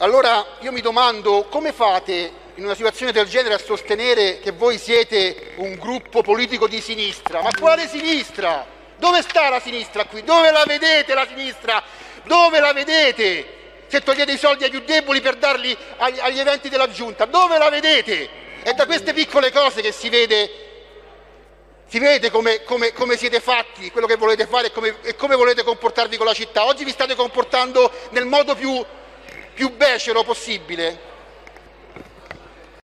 Allora io mi domando come fate in una situazione del genere a sostenere che voi siete un gruppo politico di sinistra. Ma quale sinistra? Dove sta la sinistra qui? Dove la vedete la sinistra? Dove la vedete? Se togliete i soldi ai più deboli per darli agli, agli eventi della giunta, dove la vedete? È da queste piccole cose che si vede, si vede come, come, come siete fatti, quello che volete fare e come, e come volete comportarvi con la città. Oggi vi state comportando nel modo più più becero possibile.